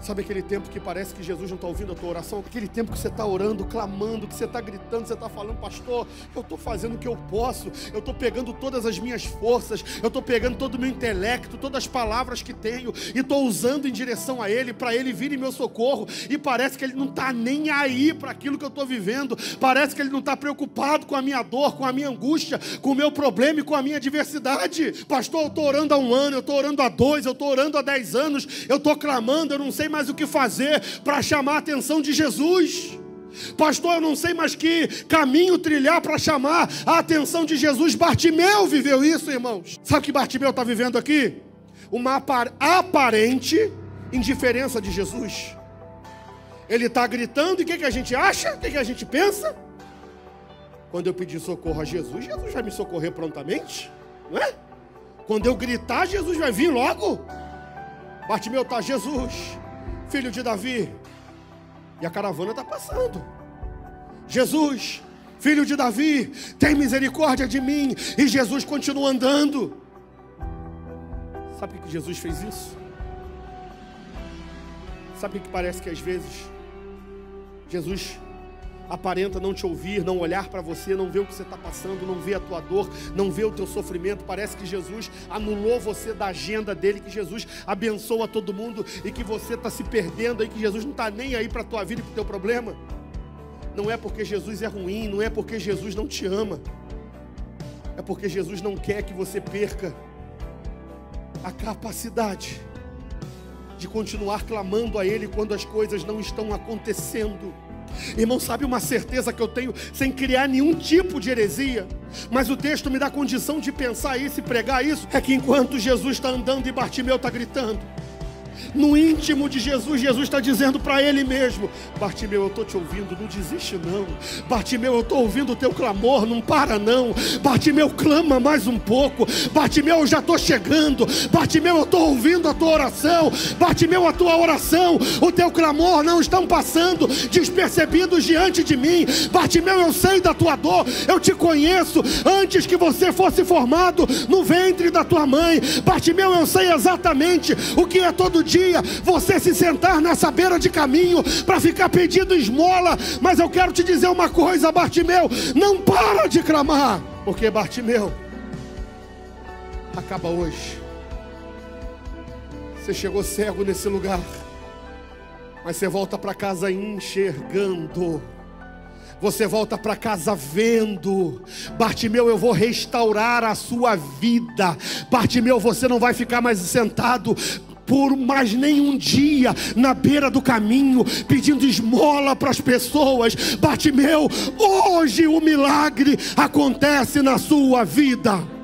Sabe aquele tempo que parece que Jesus não está ouvindo a tua oração? Aquele tempo que você está orando, clamando, que você está gritando, você está falando, pastor, eu estou fazendo o que eu posso, eu estou pegando todas as minhas forças, eu estou pegando todo o meu intelecto, todas as palavras que tenho, e estou usando em direção a Ele, para Ele vir em meu socorro, e parece que Ele não está nem aí para aquilo que eu estou vivendo, parece que Ele não está preocupado com a minha dor, com a minha angústia, com o meu problema e com a minha adversidade. Pastor, eu estou orando há um ano, eu estou orando há dois, eu estou orando há dez anos, eu estou clamando, eu não sei mais mais o que fazer para chamar a atenção de Jesus. Pastor, eu não sei mais que caminho trilhar para chamar a atenção de Jesus. Bartimeu viveu isso, irmãos. Sabe o que Bartimeu está vivendo aqui? Uma aparente indiferença de Jesus. Ele está gritando e o que, que a gente acha? O que, que a gente pensa? Quando eu pedir socorro a Jesus, Jesus vai me socorrer prontamente, não é? Quando eu gritar, Jesus vai vir logo. Bartimeu está, Jesus, filho de Davi. E a caravana está passando. Jesus, filho de Davi, tem misericórdia de mim. E Jesus continua andando. Sabe por que Jesus fez isso? Sabe o que parece que às vezes Jesus aparenta não te ouvir, não olhar para você, não ver o que você está passando, não ver a tua dor, não ver o teu sofrimento. Parece que Jesus anulou você da agenda dele, que Jesus abençoa todo mundo e que você está se perdendo aí, que Jesus não está nem aí para a tua vida e para o teu problema. Não é porque Jesus é ruim, não é porque Jesus não te ama, é porque Jesus não quer que você perca a capacidade de continuar clamando a Ele quando as coisas não estão acontecendo. Irmão, sabe uma certeza que eu tenho sem criar nenhum tipo de heresia? Mas o texto me dá condição de pensar isso e pregar isso. É que enquanto Jesus está andando e Bartimeu está gritando, no íntimo de Jesus, Jesus está dizendo para ele mesmo: Bartimeu, eu estou te ouvindo, não desiste não. Bartimeu, eu estou ouvindo o teu clamor, não para não. Bartimeu, clama mais um pouco. Bartimeu, eu já estou chegando. Bartimeu, eu estou ouvindo a tua oração. Bartimeu, a tua oração, o teu clamor não estão passando despercebidos diante de mim. Bartimeu, eu sei da tua dor, eu te conheço antes que você fosse formado no ventre da tua mãe. Bartimeu, eu sei exatamente o que é todo dia você se sentar nessa beira de caminho para ficar pedindo esmola. Mas eu quero te dizer uma coisa, Bartimeu: não para de clamar, porque Bartimeu acaba hoje. Você chegou cego nesse lugar, mas você volta para casa enxergando. Você volta para casa vendo. Bartimeu, eu vou restaurar a sua vida. Bartimeu, você não vai ficar mais sentado por mais nenhum dia na beira do caminho, pedindo esmola para as pessoas. Bartimeu, hoje o milagre acontece na sua vida.